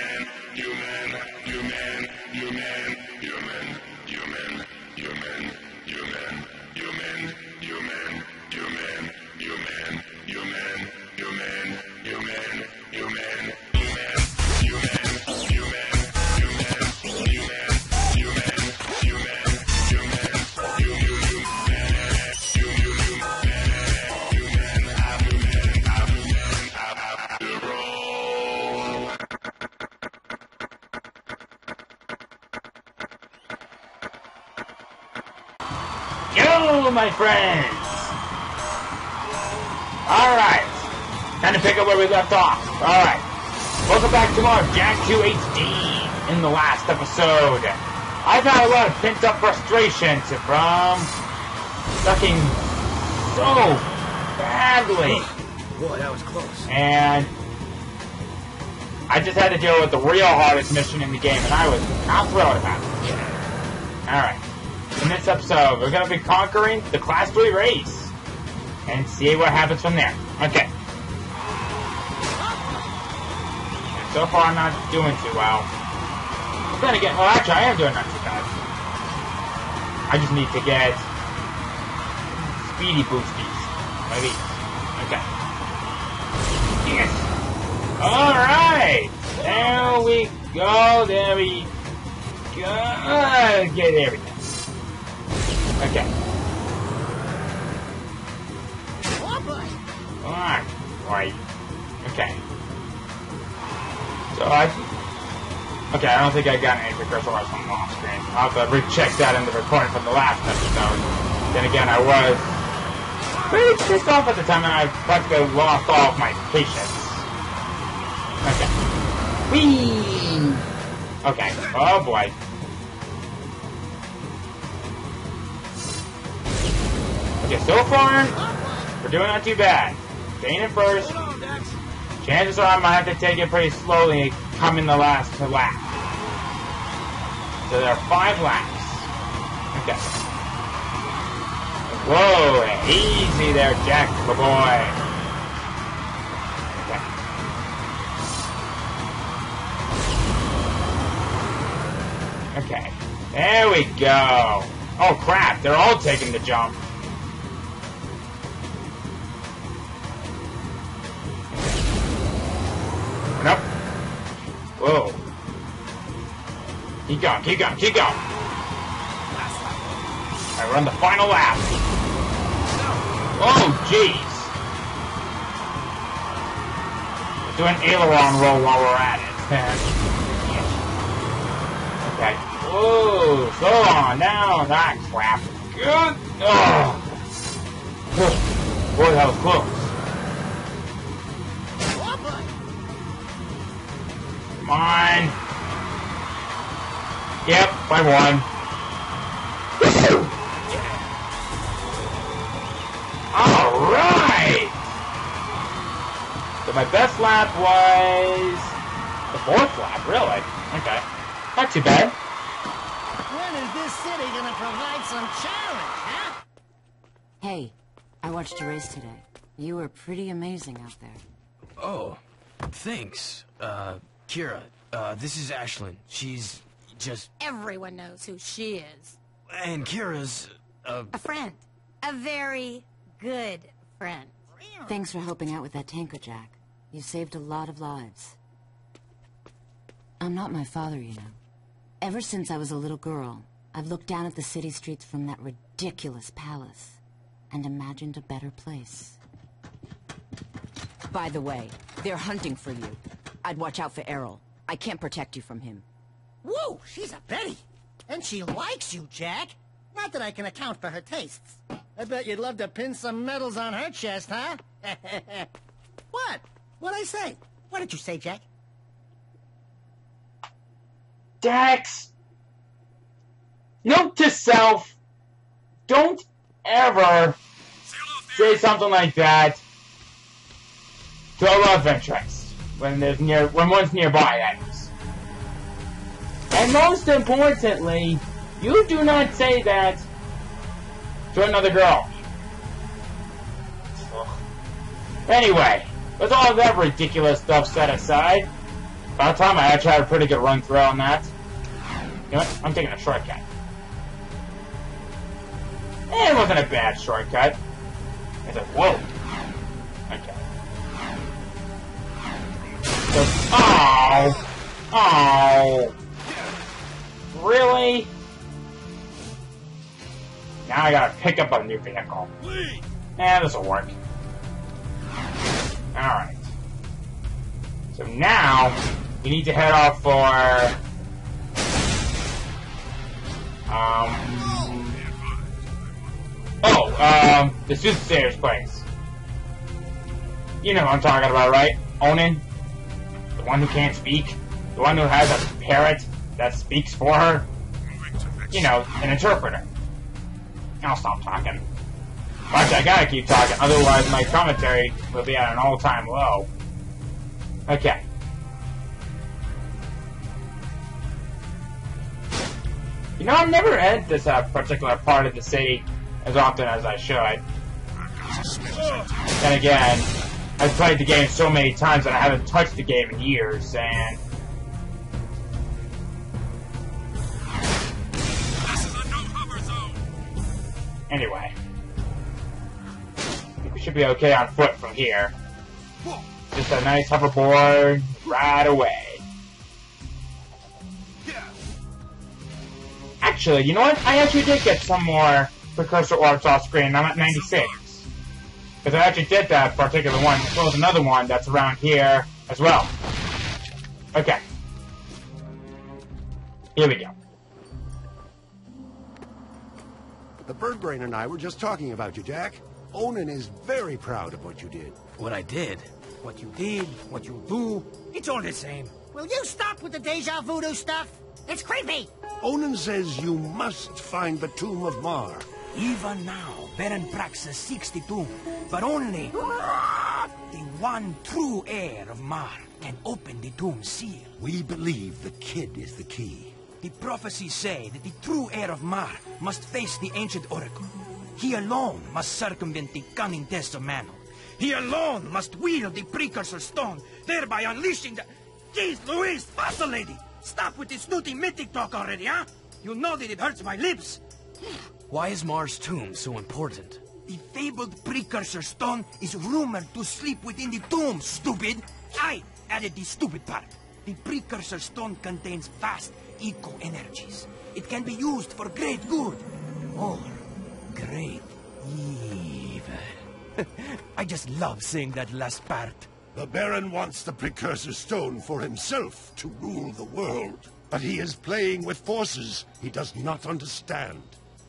Amen. My friends! Alright, time to pick up where we left off. Alright, welcome back to more Jak 2 HD in the last episode. I've had a lot of pent up frustrations from sucking so badly. Boy, that was close. and I just had to deal with the real hardest mission in the game, and I was not thrilled about it. Alright, in this episode, we're going to be conquering the Class 3 race, and see what happens from there. Okay. And so far, I'm not doing too well. But then again, well, actually, I am doing not too bad. I just need to get speedy boosties. Maybe. Okay. Yes. All right. There we go. There we go. Get there Okay. Oh, all right. Right. Okay. So I. Okay, I don't think I got any progression on the off screen. I'll have to uh, recheck that in the recording from the last episode. Then again, I was pretty pissed off at the time, and I practically lost all of my patience. Okay. Whee! Okay. Oh boy. Okay, so far, we're doing not too bad. Staying in first. Chances are I might have to take it pretty slowly and come in the last lap. So there are five laps. Okay. Whoa, easy there, Jak, my boy. Okay. Okay. There we go. Oh crap, they're all taking the jump. Whoa. Keep going, keep going, keep going. I run the final lap. Oh, jeez. Do an aileron roll while we're at it. okay. Whoa, so on, down, that crap. Good. Oh. Boy, that was close. Come on. Yep, I won. Alright! So my best lap was the fourth lap, really. Okay. Not too bad. When is this city gonna provide some challenge, huh? Hey, I watched your race today. You were pretty amazing out there. Oh, thanks. Uh, Keira, uh, this is Ashelin. She's just... Everyone knows who she is. And Keira's, uh, A friend. A very good friend. Thanks for helping out with that tanker, Jak. You saved a lot of lives. I'm not my father, you know. Ever since I was a little girl, I've looked down at the city streets from that ridiculous palace and imagined a better place. By the way, they're hunting for you. I'd watch out for Errol. I can't protect you from him. Whoa, she's a Betty. And she likes you, Jak. Not that I can account for her tastes. I bet you'd love to pin some medals on her chest, huh? what? What'd I say? What did you say, Jak? Dax! Note to self, don't ever say something like that to a love interest when there's near when one's nearby. That is. And most importantly, you do not say that to another girl. Anyway, with all that ridiculous stuff set aside, By the time I actually had a pretty good run through on that. You know what? I'm taking a shortcut. It wasn't a bad shortcut. It's like, whoa. Okay. So, oh! Oh! Really? Now I gotta pick up a new vehicle. Eh, this'll work. Alright. So now, we need to head off for... Um... Oh, um, the soothsayer's place. You know what I'm talking about, right? Onin? One who can't speak? The one who has a parrot that speaks for her? You know, an interpreter. I'll stop talking. But I gotta keep talking, otherwise my commentary will be at an all-time low. Okay. You know, I've never entered this uh, particular part of the city as often as I should. Then again, I've played the game so many times that I haven't touched the game in years, and anyway. I think we should be okay on foot from here. Just a nice hoverboard right away. Actually, you know what? I actually did get some more precursor orbs off screen. I'm at 96. Because I actually did that particular one, as well as another one that's around here as well. Okay. Here we go. The bird brain and I were just talking about you, Jak. Onin is very proud of what you did. What I did? What you did, what you do, it's all the same. Will you stop with the deja voodoo stuff? It's creepy. Onin says you must find the tomb of Mar. Even now, Baron Praxis seeks the tomb, but only the one true heir of Mar can open the tomb seal. We believe the kid is the key. The prophecies say that the true heir of Mar must face the ancient oracle. He alone must circumvent the cunning tests of Manon. He alone must wield the precursor stone, thereby unleashing the... Jeez Louise, lady! Stop with this snooty mythic talk already, huh? You know that it hurts my lips. Why is Mar's tomb so important? The fabled precursor stone is rumored to sleep within the tomb, stupid! I added the stupid part. The precursor stone contains vast eco-energies. It can be used for great good, or great evil. I just love saying that last part. The Baron wants the precursor stone for himself to rule the world. But he is playing with forces he does not understand.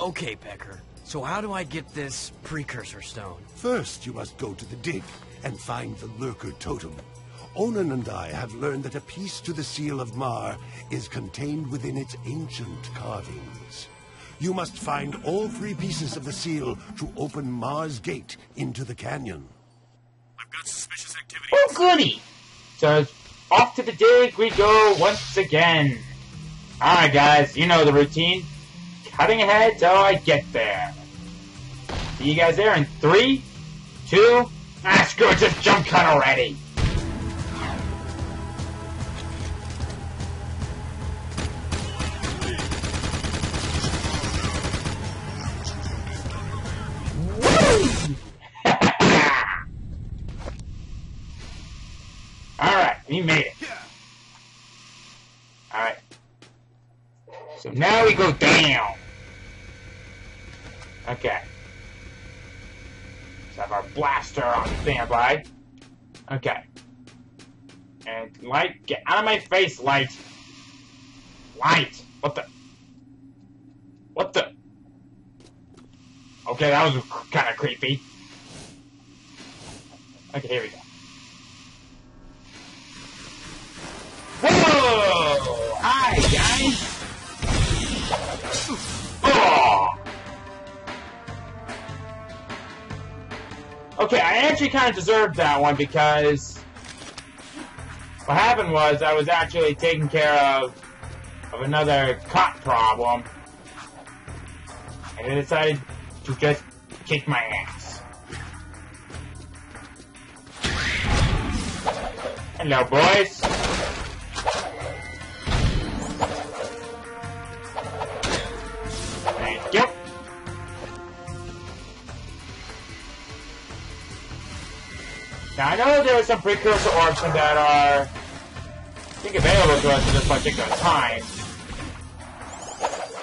Okay, Pecker. So how do I get this precursor stone? First, you must go to the dig and find the Lurker Totem. Onin and I have learned that a piece to the seal of Mar is contained within its ancient carvings. You must find all three pieces of the seal to open Mar's Gate into the canyon. I've got suspicious activity. Oh, goody! So, off to the dig we go once again. Alright, guys, you know the routine. Cutting ahead till I get there. See you guys there in three, two, ah, screw it, just jump cut already. Alright, made it. Alright. So now we go down. Okay. Let's have our blaster on standby. Okay. And light, get out of my face, light. Light. What the? What the? Okay, that was kind of creepy. Okay, here we go. Whoa! Hi, guys! Okay, I actually kind of deserved that one because what happened was I was actually taking care of of another cop problem, and I decided to just kick my ass. Hello, boys. Now, I know there are some precursor orbs that are, I think, available to us at this particular time.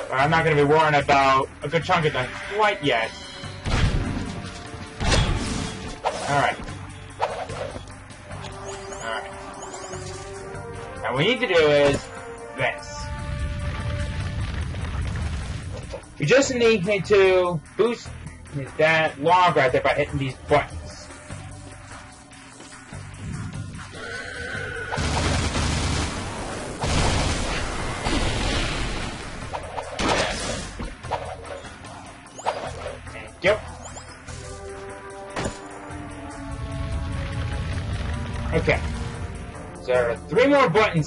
But I'm not going to be worrying about a good chunk of them quite yet. Alright. Alright. Now, what we need to do is this. We just need to boost that log right there by hitting these buttons.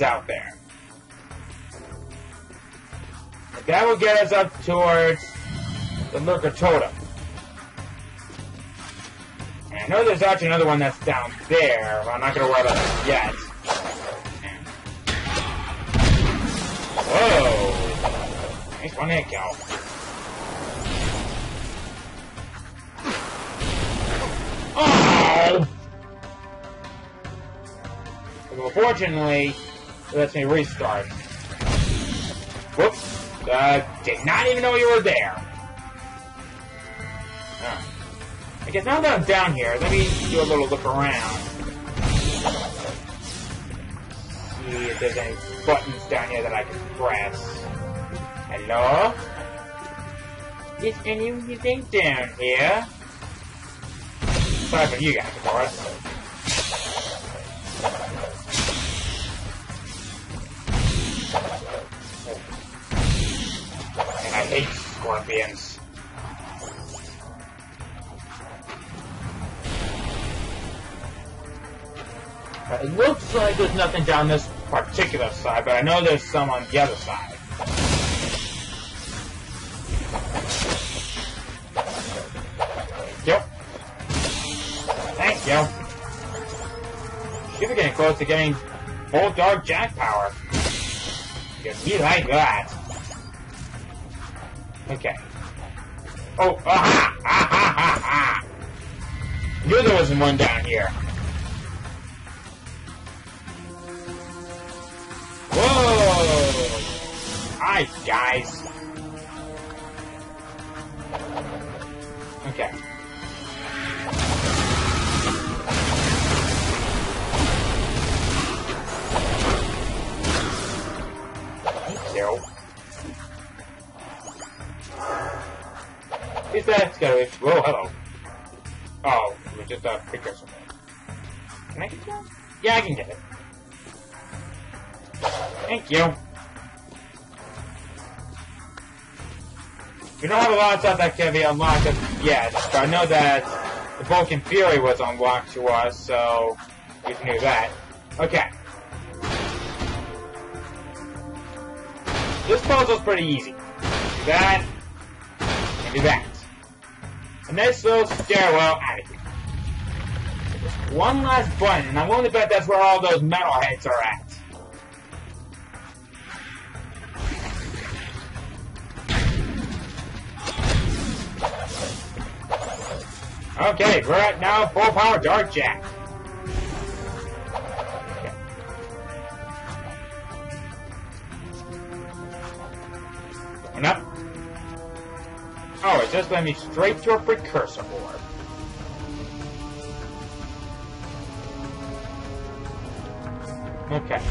Out there. That will get us up towards the Totem. And I know there's actually another one that's down there, but I'm not going to worry about that yet. Whoa! Nice one hit kill. Oh! Unfortunately, it lets me restart. Whoops. Uh, did not even know you were there. Alright. I guess now that I'm down here, let me do a little look around. See if there's any buttons down here that I can press. Hello? Is anything down here? Sorry for you guys, of course. Scorpions. Uh, It looks like there's nothing down this particular side, but I know there's some on the other side. Yep. Thank you. Should be getting close to getting dark Jak power. Because we like that. Okay. Oh, aha! Aha! Ha, ha! Knew there wasn't one down here. Whoa! Hi, guys. Okay. Thank Is that gotta? Whoa, hello. Oh, was just uh, a precursor. Can I get that? Yeah, I can get it. Thank you. We don't have a lot of stuff that can be unlocked yet, but I know that the Vulcan Fury was unlocked to us, so we can do that. Okay. This puzzle's pretty easy. Do that, and do that. Nice little stairwell here. One last button, and I'm willing to bet that's where all those metal heads are at. Okay, we're at now full power Dark Jak. Okay. Up. Oh, it just led me straight to a precursor orb. Okay.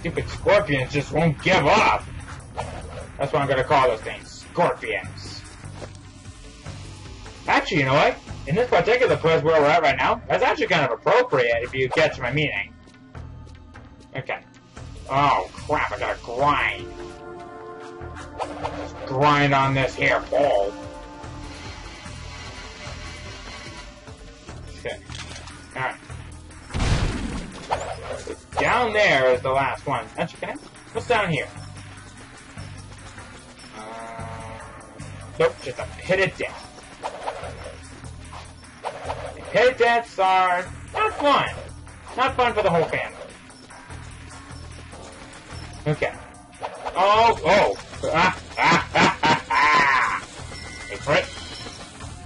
Stupid scorpions just won't give up. That's what I'm gonna call those things. Scorpions. Actually, you know what? In this particular place where we're at right now, that's actually kind of appropriate if you catch my meaning. Okay. Oh, crap, I gotta grind. Just grind on this here ball. Okay. Alright. Down there is the last one. Can I? What's down here? Uh, nope, just a pit of death. Pit deaths are not fun. Not fun for the whole family. Okay. Oh, oh. Ah, ah, ah, ah, ah. Wait for it.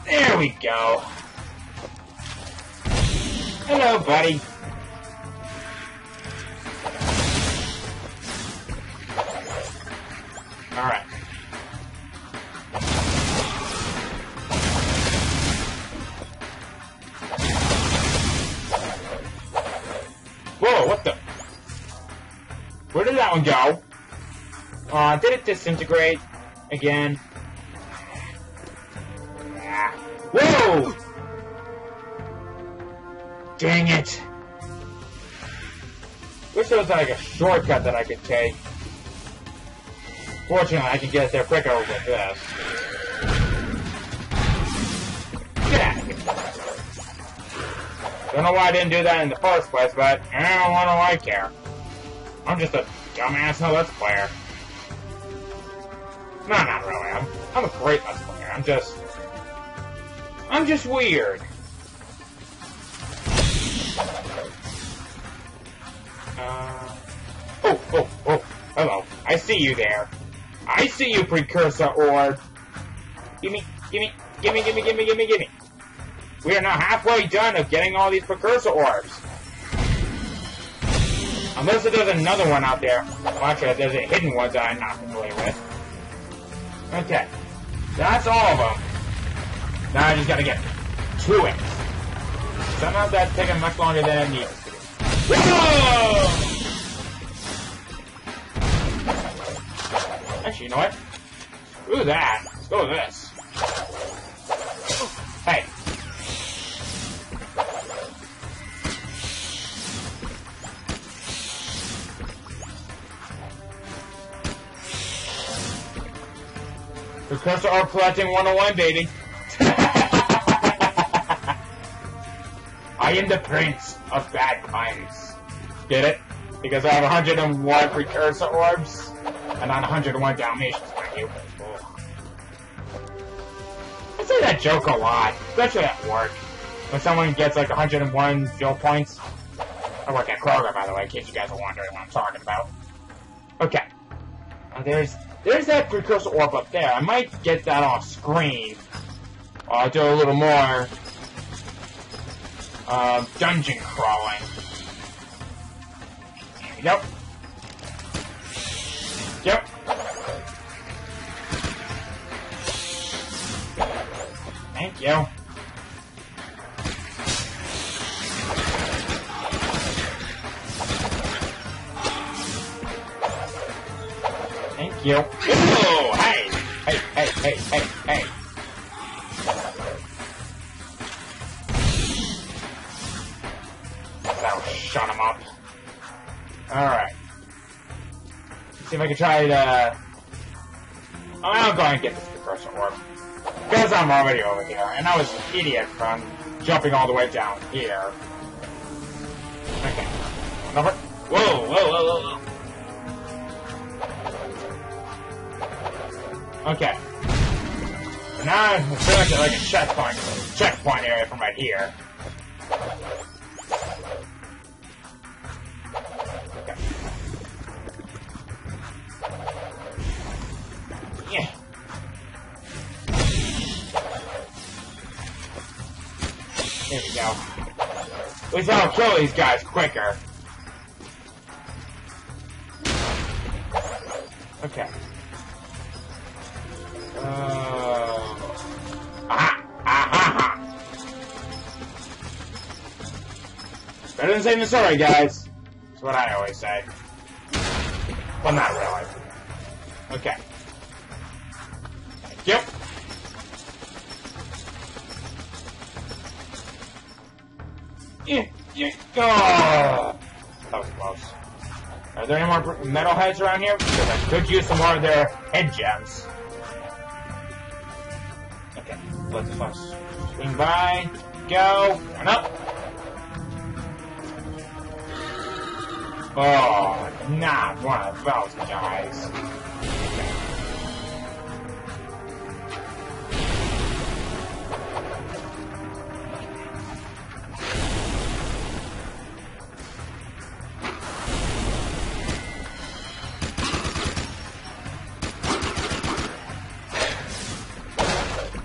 There we go. Hello, buddy. That one go? Uh, did it disintegrate again? Whoa! Dang it! Wish there was like a shortcut that I could take. Fortunately, I can get there quicker with this. Get. Don't know why I didn't do that in the first place, but I don't want to like care. I'm just a dumbass no let's player. No, not really. I'm, I'm a great let's player. I'm just... I'm just weird. Uh, oh, oh, oh, hello. I see you there. I see you, precursor orb. Gimme, gimme, gimme, gimme, gimme, gimme, gimme. We are now halfway done of getting all these precursor orbs. Unless there's another one out there. Well, actually, there's a hidden one that I'm not familiar with. Okay. That's all of them. Now I just gotta get to it. Somehow that's taking much longer than it needs to. Whoa! Actually, you know what? Screw that. Let's go with this. Precursor Art Collecting 101, baby. I am the prince of bad times. Get it? Because I have 101 precursor orbs and not 101 Dalmatians, you. I say that joke a lot, especially at work. When someone gets like 101 Jill points. I work at Kroger, by the way, in case you guys are wondering what I'm talking about. Okay. Now there's there's that precursor orb up there. I might get that off screen. I'll do a little more uh, dungeon crawling. Yep. Yep. Thank you. You. Oh, hey! Hey, hey, hey, hey, hey. That'll shut him up. Alright. See if I can try to... Uh, I'll go and get this precursor orb. Because I'm already over here, and I was an idiot from jumping all the way down here. Okay. Number... Whoa, whoa, whoa, whoa, whoa. Okay. Now I'm feeling like a checkpoint, checkpoint area from right here. Okay. Yeah. There we go. At least I'll kill these guys quicker. Okay. Than saying the story, guys. That's what I always say. Well, not really. Okay. Yep. Yeah, yeah. Oh, that was close. Are there any more metalheads around here? Because I could use some more of their head gems. Okay, let's us swing by, go, and up. Oh, not one of those guys.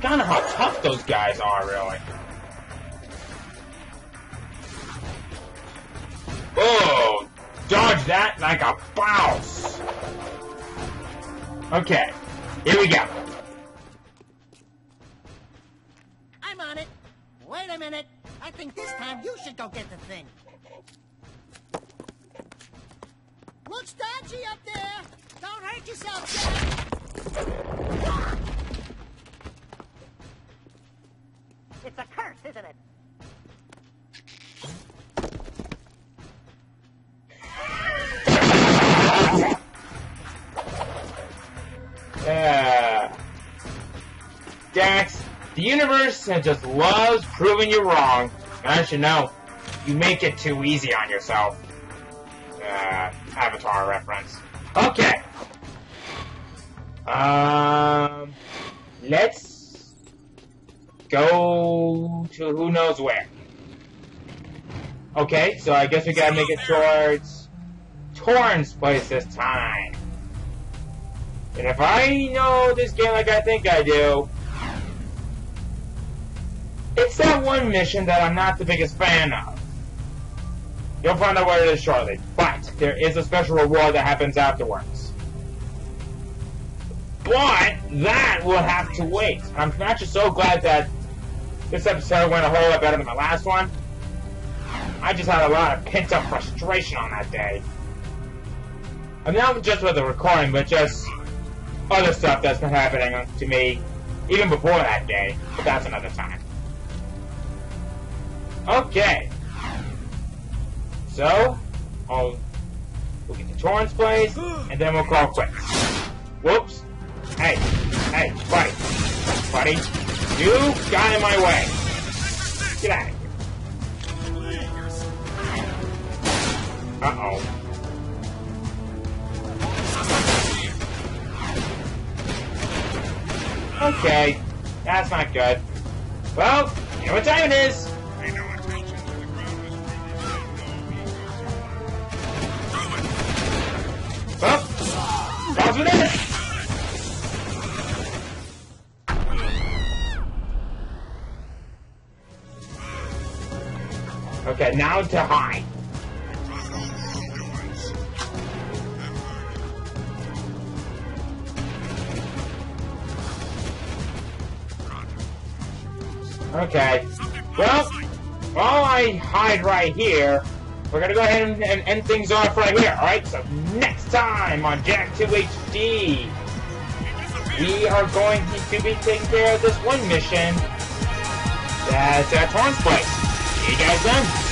Kinda how tough those guys are, really. That like a bounce. Okay, here we go. I'm on it. Wait a minute. I think this time you should go get the thing. Looks dodgy up there. Don't hurt yourself, Jak. It's a curse, isn't it? The universe just loves proving you wrong. And I should know, you make it too easy on yourself. Uh, Avatar reference. Okay. Um, let's go to who knows where. Okay, so I guess we gotta make it towards Torn's place this time. And if I know this game like I think I do, it's that one mission that I'm not the biggest fan of. You'll find out what it is shortly, but there is a special reward that happens afterwards. But that will have to wait. I'm actually so glad that this episode went a whole lot better than my last one. I just had a lot of pent up frustration on that day. I mean, not just with the recording, but just other stuff that's been happening to me even before that day. But that's another time. Okay. So, I'll we'll get to Torn's place, and then we'll call quits. Whoops. Hey, hey, buddy, buddy, you got in my way. Get out of here. Uh oh. Okay, that's not good. Well, you know what time it is. Okay, now to hide. Okay. Well, while I hide right here, we're gonna go ahead and, and end things off right here, alright? So next time on Jak 2 HD, we are going to be taking care of this one mission that's at Torn's Place. See you guys then.